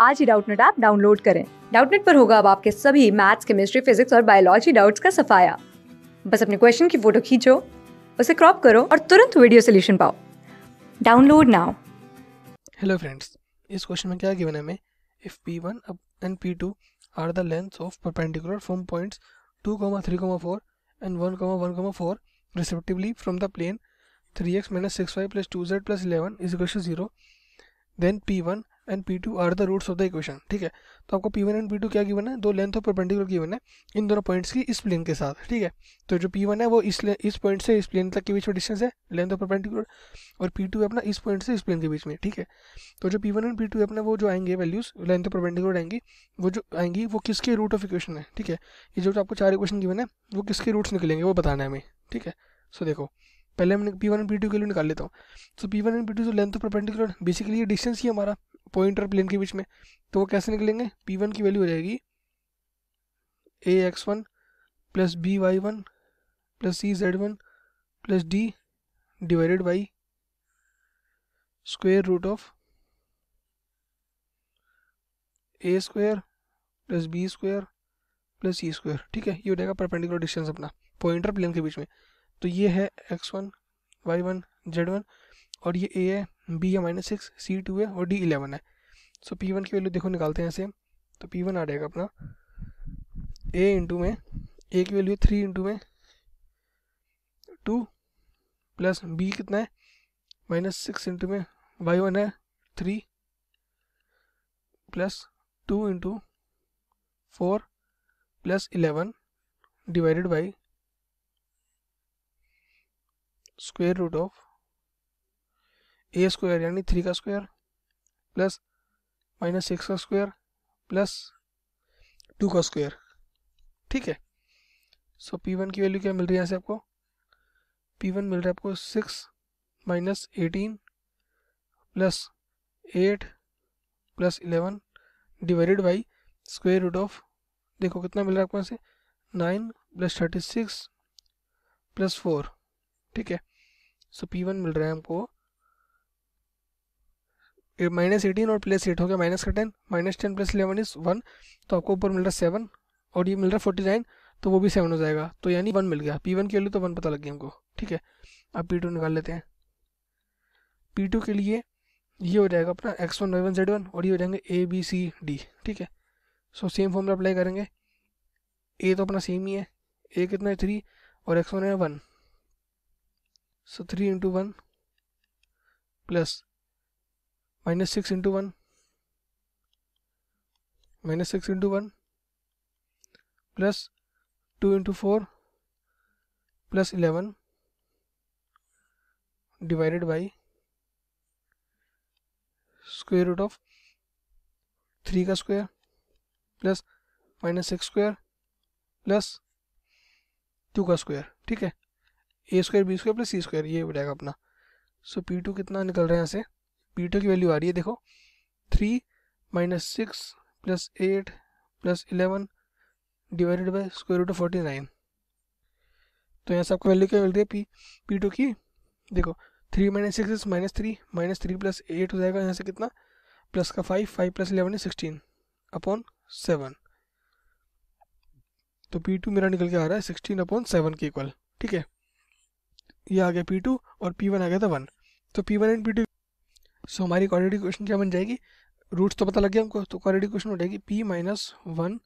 आज ही Doubtnut app download करें। डाउटनेट पर होगा अब आपके सभी मैथ्स केमिस्ट्री फिजिक्स और बायोलॉजी डाउट्स का सफाया। बस अपने क्वेश्चन की फ़ोटो खींचो उसे क्रॉप करो और तुरंत वीडियो सोल्यूशन पाओ। Download now. हेलो फ्रेंड्स इस क्वेश्चन में क्या गिवन है हमें? If p1 and p2 are the lengths of perpendicular from points 2, 3, 4 and 1, 1, 4 respectively from the plane 3x minus 6y plus 2z plus 11 is equal to 0 then p1 and P two are the roots of the equation ठीक है? तो आपको P one and P two क्या given है? दो length of perpendicular given है। इन दोनों points की इस प्लेन के साथ, ठीक है? तो जो पी वन है, वो इस इस पॉइंट से इस प्लेन तक के बीच में डिस्टेंस है लेंथ ऑफ़ परपेंडिकुलर और पी टू अपना इस पॉइंट से इस प्लेन के बीच में, ठीक है? तो जो P one and P two अपना, वो जो आएँगे वैल्यूज़ लेंथ ऑफ़ परपेंडिकुलर आएँगी, वो जो आएँगी, वो किसके रूट ऑफ़ इक्वेशन है, ठीक है? ये जो आपको चार इक्वेशन गिवन है, वो किसके रूट्स निकलेंगे, वो बताना है हमें, ठीक है? सो देखो, पहले हमने P one and P two के लिए निकाल लेता हूँ। So P one and P two जो लेंथ ऑफ़ परपेंडिकुलर बेसिकली ये डिस्टेंस ही हमारा। पॉइंट और प्लेन के बीच में तो वो कैसे निकलेंगे? पी वन की वैल्यू हो जाएगी A X one plus B Y one plus C Z one plus D divided by square root of A square plus B square plus C square ठीक है? ये हो जाएगा परपेंडिकुलर डिस्टेंस अपना point और प्लेन के बीच में। तो ये है X one Y one Z one और ये ए है बी है माइनस सिक्स सी टू है और डी इलेवन है। सो पी वन की वैल्यू देखो, निकालते हैं ऐसे तो पी वन आ जाएगा अपना। ए इंटू में ए की वैल्यू थ्री इंटू में टू प्लस बी कितना है? माइनस सिक्स इंटू में वाई वन है three plus two into four plus eleven divided by square root of A square यानी थ्री का स्क्वायर प्लस माइनस सिक्स का square plus two का square ठीक है? सो पी वन की value क्या मिल रही है यहाँ से आपको? पी वन मिल रहा है आपको six minus eighteen plus eight plus eleven divided by square root of देखो कितना मिल रहा है आपको यहाँ से? Nine plus thirty six plus four ठीक है? सो पी वन मिल रहा है हमको माइनस एटीन और प्लस एट हो गया। माइनस का ten minus ten plus eleven is one तो आपको ऊपर मिल रहा है सेवन और ये मिल रहा है फोर्टी नाइन तो वो भी सेवन हो जाएगा। तो यानी वन मिल गया। पी वन के लिए तो वन पता लग गया हमको। ठीक है? अब पी टू निकाल लेते हैं। पी टू के लिए ये हो जाएगा अपना X one Y one Z one और ये हो जाएँगे ए बी सी डी ठीक है? सो सेम फॉर्मूला अप्लाई करेंगे। ए तो अपना सेम ही है। ए कितना है? थ्री और एक्स वन है one so 3 into 1 plus minus 6 into 1 minus 6 into 1 plus 2 into 4 plus 11 divided by square root of 3 का square, plus minus six square, plus two का स्क्वायर, ठीक है? A square, B square, plus C square, ये जाएगा अपना। सो P to कितना निकल रहा है यहाँ से? पी टू की वैल्यू आ रही है, देखो। Three minus six plus eight plus eleven divided by square root of forty nine तो यहाँ से आपको वैल्यू क्या मिल रही है? पी पी टू की। देखो three minus six is minus three minus three plus eight हो जाएगा यहाँ से कितना? प्लस का five five plus eleven is sixteen upon seven तो पी टू मेरा निकल के आ रहा है सिक्सटीन अपॉन सेवन के इक्वल ठीक है? ये आ गया पी टू और पी वन आ गया था वन तो P one and P two so हमारी क्वालिटी क्वेश्चन क्या बन जाएगी? रूट्स तो पता लग गया हमको तो क्वालिटी क्वेश्चन हो जाएगी P minus one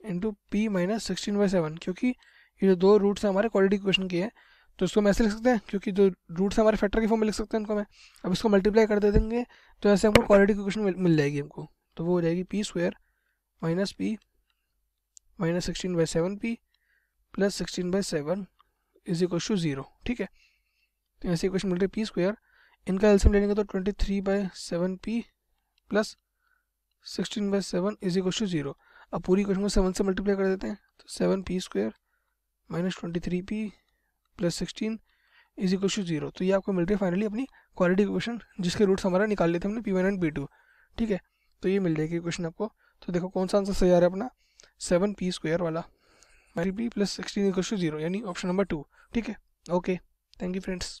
into P minus sixteen by seven क्योंकि ये जो दो रूट्स हैं हमारे क्वालिटी क्वेश्चन के हैं तो इसको हम ऐसे लिख सकते हैं क्योंकि जो रूट्स हमारे फैक्टर के फॉर्म में लिख सकते हैं उनको मैं। अब इसको मल्टीप्लाई कर दे देंगे तो ऐसे हमको क्वालिटी क्वेश्चन मिल, मिल जाएगी हमको। तो वो हो जाएगी P square minus P minus sixteen by seven P plus sixteen by seven is equal to zero ठीक है? तो ऐसे इक्वेशन मिल रही है पी स्क्वायर इनका एल्सियम लेंगे तो twenty three by seven P plus sixteen by seven is equal to zero अब पूरी क्वेश्चन को सेवन से मल्टीप्लाई कर देते हैं तो seven P square minus twenty three P plus sixteen is equal to zero तो ये आपको मिल रही है फाइनली अपनी क्वालिटी क्वेश्चन जिसके रूट्स हमारा निकाल लेते हैं हमने P one and P two ठीक है? तो ये मिल जाएगी क्वेश्चन आपको। तो देखो कौन सा आंसर सही आ रहा है अपना? सेवन पी स्क्वायर वाला माई P plus sixteen equal to zero यानी ऑप्शन नंबर टू ठीक है? Okay thank you friends